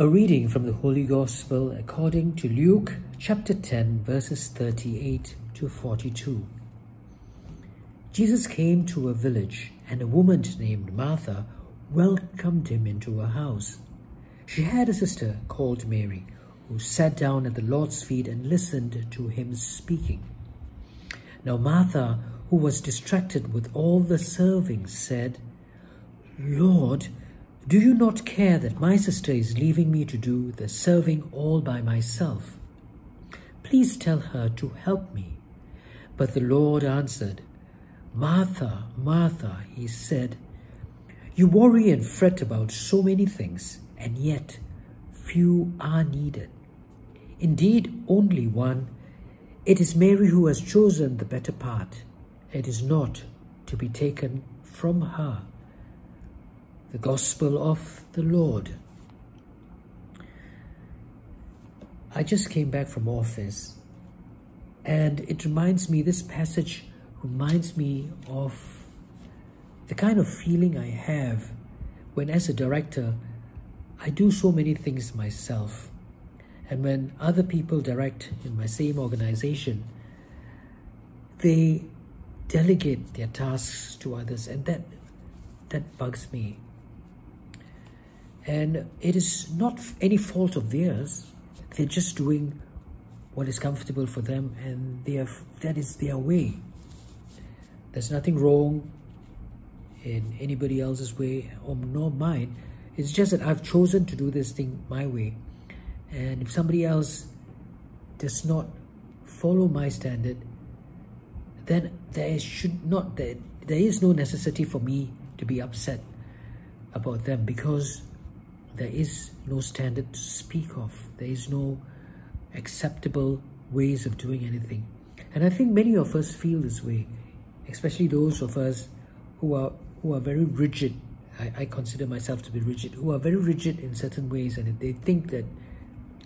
A reading from the Holy Gospel according to Luke chapter 10, verses 38 to 42. Jesus came to a village, and a woman named Martha welcomed him into her house. She had a sister called Mary, who sat down at the Lord's feet and listened to him speaking. Now Martha, who was distracted with all the serving, said, Lord, do you not care that my sister is leaving me to do the serving all by myself? Please tell her to help me. But the Lord answered, Martha, Martha, he said, you worry and fret about so many things, and yet few are needed. Indeed, only one. It is Mary who has chosen the better part. It is not to be taken from her. The Gospel of the Lord. I just came back from office and it reminds me, this passage reminds me of the kind of feeling I have when as a director, I do so many things myself. And when other people direct in my same organization, they delegate their tasks to others and that that bugs me and it is not any fault of theirs. They're just doing what is comfortable for them and they have, that is their way. There's nothing wrong in anybody else's way or nor mine. It's just that I've chosen to do this thing my way. And if somebody else does not follow my standard, then there should not there, there is no necessity for me to be upset about them because there is no standard to speak of. There is no acceptable ways of doing anything. And I think many of us feel this way, especially those of us who are who are very rigid. I, I consider myself to be rigid, who are very rigid in certain ways, and they think that,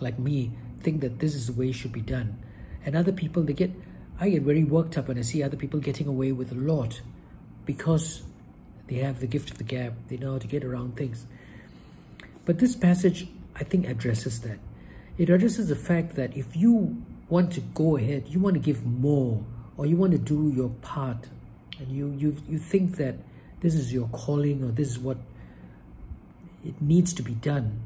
like me, think that this is the way it should be done. And other people, they get, I get very worked up when I see other people getting away with a lot because they have the gift of the gab. They know how to get around things. But this passage, I think, addresses that. It addresses the fact that if you want to go ahead, you want to give more, or you want to do your part, and you, you, you think that this is your calling or this is what it needs to be done,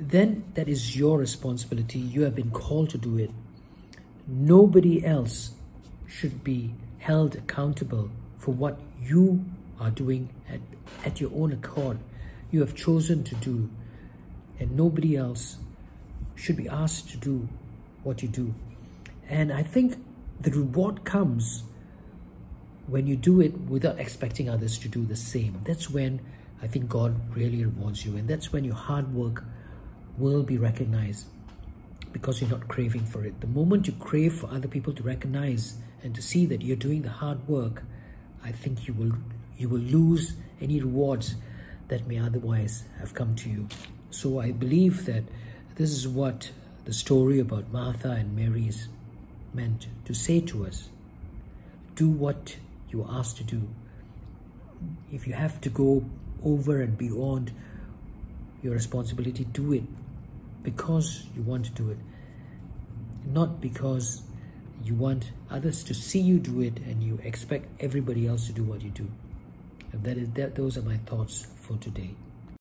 then that is your responsibility. You have been called to do it. Nobody else should be held accountable for what you are doing at, at your own accord you have chosen to do, and nobody else should be asked to do what you do. And I think the reward comes when you do it without expecting others to do the same. That's when I think God really rewards you, and that's when your hard work will be recognized because you're not craving for it. The moment you crave for other people to recognize and to see that you're doing the hard work, I think you will you will lose any rewards that may otherwise have come to you. So I believe that this is what the story about Martha and Mary is meant to say to us. Do what you are asked to do. If you have to go over and beyond your responsibility, do it because you want to do it, not because you want others to see you do it and you expect everybody else to do what you do. And that is that those are my thoughts for today.